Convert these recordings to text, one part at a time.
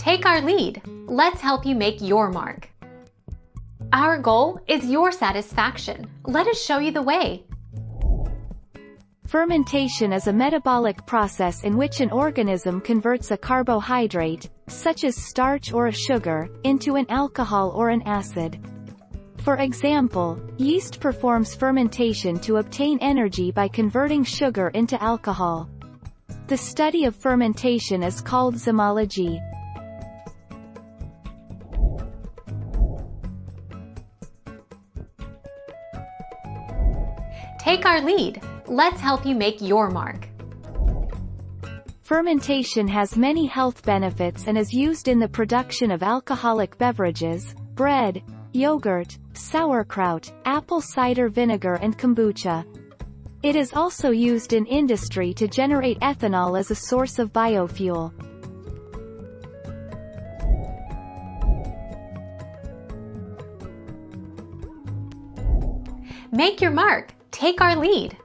Take our lead. Let's help you make your mark. Our goal is your satisfaction. Let us show you the way. Fermentation is a metabolic process in which an organism converts a carbohydrate, such as starch or a sugar, into an alcohol or an acid. For example, yeast performs fermentation to obtain energy by converting sugar into alcohol. The study of fermentation is called zymology. Take our lead. Let's help you make your mark. Fermentation has many health benefits and is used in the production of alcoholic beverages, bread, yogurt, sauerkraut, apple cider vinegar and kombucha. It is also used in industry to generate ethanol as a source of biofuel. Make your mark. Take our lead.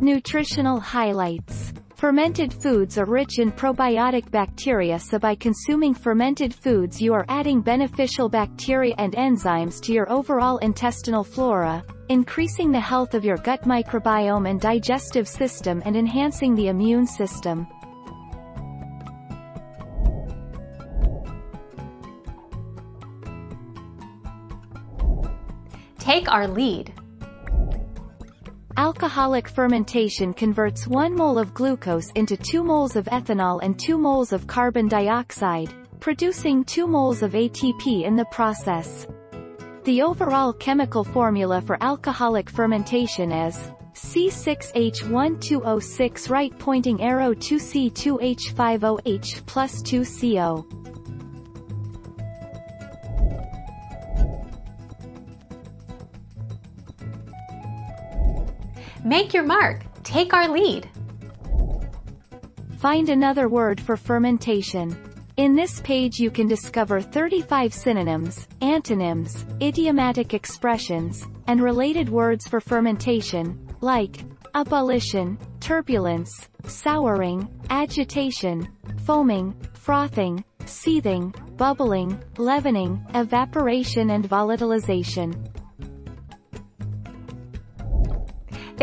Nutritional highlights. Fermented foods are rich in probiotic bacteria so by consuming fermented foods you are adding beneficial bacteria and enzymes to your overall intestinal flora, increasing the health of your gut microbiome and digestive system and enhancing the immune system. Take our lead. Alcoholic fermentation converts 1 mole of glucose into 2 moles of ethanol and 2 moles of carbon dioxide, producing 2 moles of ATP in the process. The overall chemical formula for alcoholic fermentation is C6H1206 right pointing arrow 2C2H50H plus 2CO. Make your mark. Take our lead. Find another word for fermentation. In this page you can discover 35 synonyms, antonyms, idiomatic expressions, and related words for fermentation, like ebullition, turbulence, souring, agitation, foaming, frothing, seething, bubbling, leavening, evaporation and volatilization.